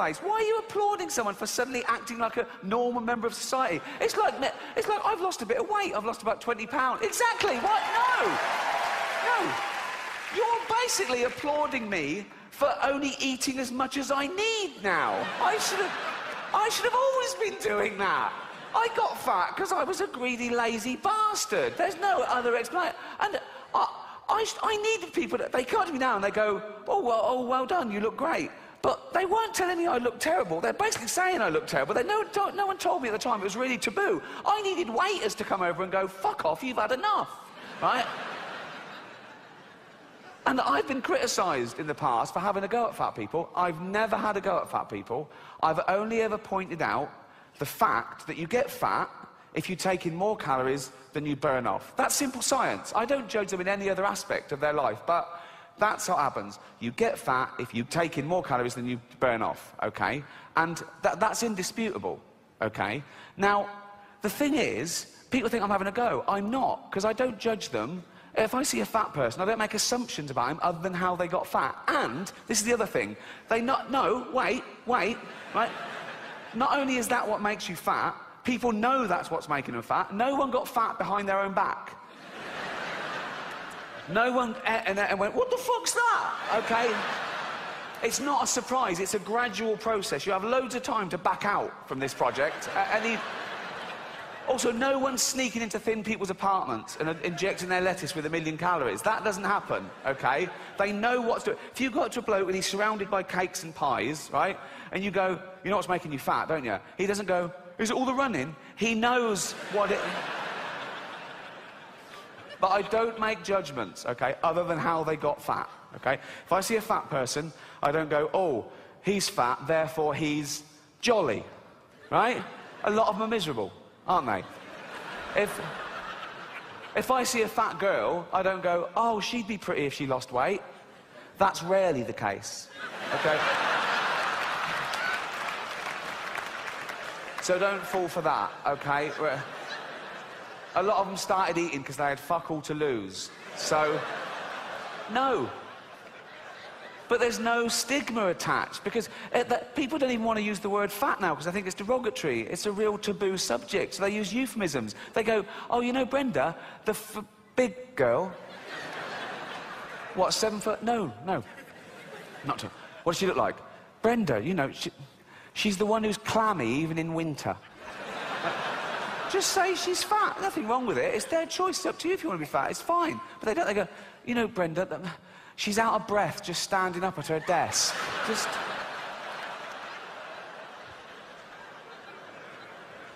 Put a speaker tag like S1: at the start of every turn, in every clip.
S1: Why are you applauding someone for suddenly acting like a normal member of society? It's like, it's like I've lost a bit of weight. I've lost about 20 pounds. Exactly. What? No. No. You're basically applauding me for only eating as much as I need now. I should have, I should have always been doing that. I got fat because I was a greedy, lazy bastard. There's no other explanation. And I, I, I needed people that they come to me now and they go, oh well, oh, well done, you look great. But they weren't telling me I looked terrible. They're basically saying I looked terrible. They, no, no one told me at the time it was really taboo. I needed waiters to come over and go, fuck off, you've had enough. Right? And I've been criticised in the past for having a go at fat people. I've never had a go at fat people. I've only ever pointed out the fact that you get fat if you take in more calories than you burn off. That's simple science. I don't judge them in any other aspect of their life, but that's what happens. You get fat if you take in more calories than you burn off, okay? And that, that's indisputable, okay? Now, the thing is, people think I'm having a go. I'm not, because I don't judge them. If I see a fat person, I don't make assumptions about him other than how they got fat. And, this is the other thing, they not, no, wait, wait, right? Not only is that what makes you fat, people know that's what's making them fat. No one got fat behind their own back. No one eh, and, and went, what the fuck's that? Okay. It's not a surprise, it's a gradual process. You have loads of time to back out from this project. And he... Also, no one's sneaking into thin people's apartments and uh, injecting their lettuce with a million calories. That doesn't happen, okay? They know what's doing. If you go to a bloke and he's surrounded by cakes and pies, right? And you go, you know what's making you fat, don't you? He doesn't go, is it all the running? He knows what it... But I don't make judgments, okay, other than how they got fat, okay? If I see a fat person, I don't go, oh, he's fat, therefore he's jolly, right? A lot of them are miserable, aren't they? If, if I see a fat girl, I don't go, oh, she'd be pretty if she lost weight. That's rarely the case, okay? so don't fall for that, okay? A lot of them started eating because they had fuck all to lose. So, no. But there's no stigma attached because uh, people don't even want to use the word fat now because I think it's derogatory. It's a real taboo subject. So they use euphemisms. They go, oh, you know, Brenda, the big girl. what, seven foot? No, no. Not to. What does she look like? Brenda, you know, she, she's the one who's clammy even in winter. Just say she's fat. Nothing wrong with it. It's their choice. It's up to you if you want to be fat. It's fine. But they don't. They go, you know, Brenda, she's out of breath just standing up at her desk. Just.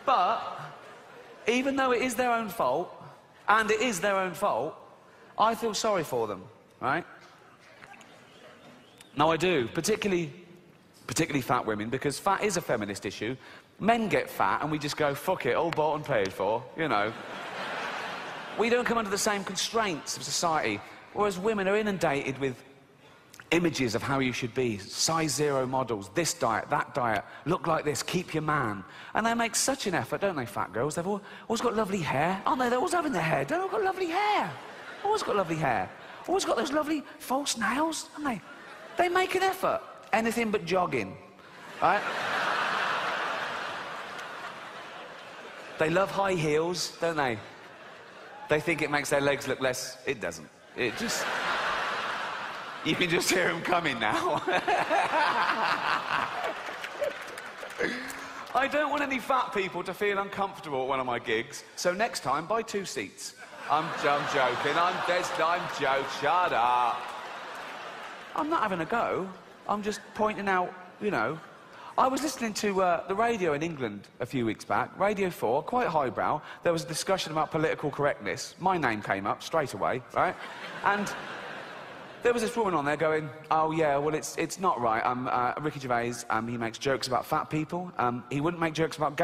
S1: But even though it is their own fault, and it is their own fault, I feel sorry for them, right? No, I do, particularly, particularly fat women, because fat is a feminist issue, Men get fat and we just go, fuck it, all bought and paid for, you know. we don't come under the same constraints of society, whereas women are inundated with images of how you should be, size zero models, this diet, that diet, look like this, keep your man. And they make such an effort, don't they, fat girls? They've always got lovely hair, aren't they? They're always having their hair. They've got lovely hair. Always got lovely hair. Always got those lovely false nails, haven't they? They make an effort. Anything but jogging, right? They love high heels, don't they? They think it makes their legs look less. It doesn't. It just. You can just hear them coming now. I don't want any fat people to feel uncomfortable at one of my gigs, so next time, buy two seats. I'm, I'm joking. I'm, I'm joking. Shut up. I'm not having a go. I'm just pointing out, you know, I was listening to uh, the radio in England a few weeks back, Radio 4, quite highbrow. There was a discussion about political correctness. My name came up straight away, right? And there was this woman on there going, oh, yeah, well, it's, it's not right. Um, uh, Ricky Gervais, um, he makes jokes about fat people. Um, he wouldn't make jokes about gay